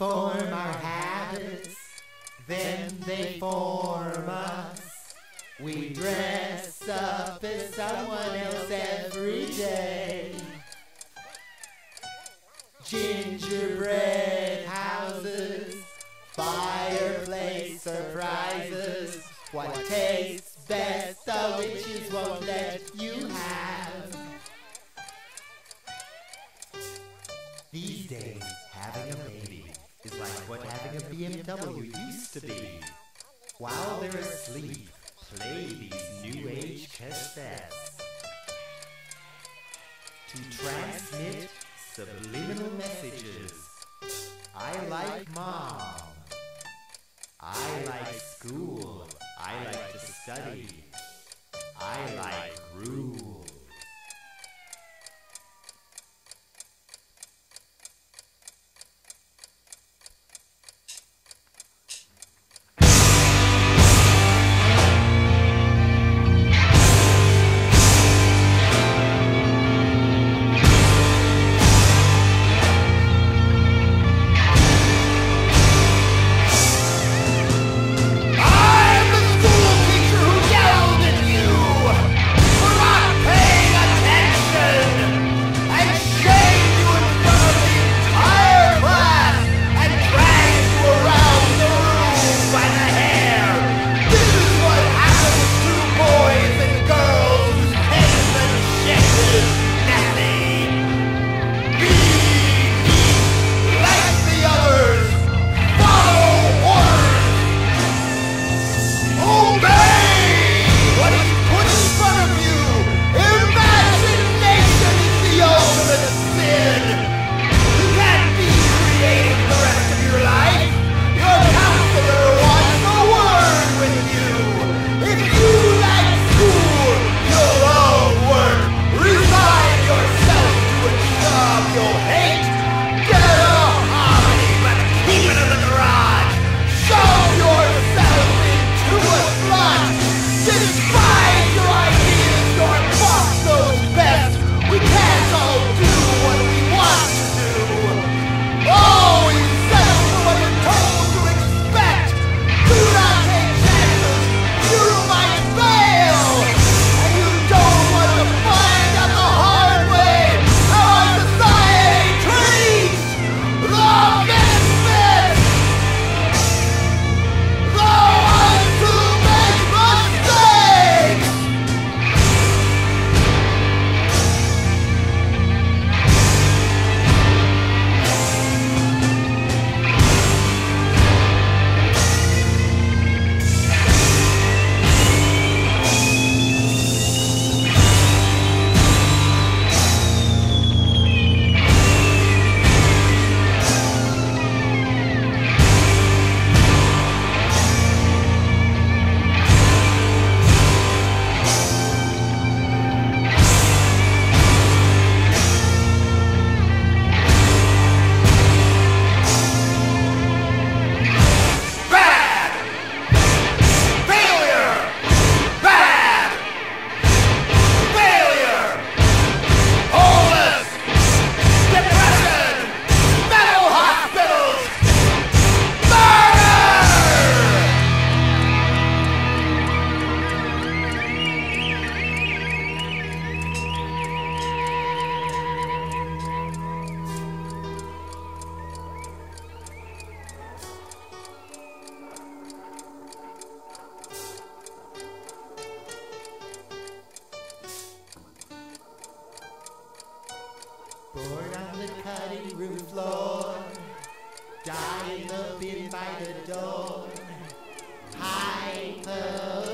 form our habits, then they form us. We dress up as someone else every day. Gingerbread houses, fireplace surprises. What tastes best, the witches won't let you have. what having a BMW used to be. While they're asleep, play these new age cassettes. To transmit subliminal messages. I like mom. I like school. I like to study. I like room. room floor, dying up in by the door, hyper.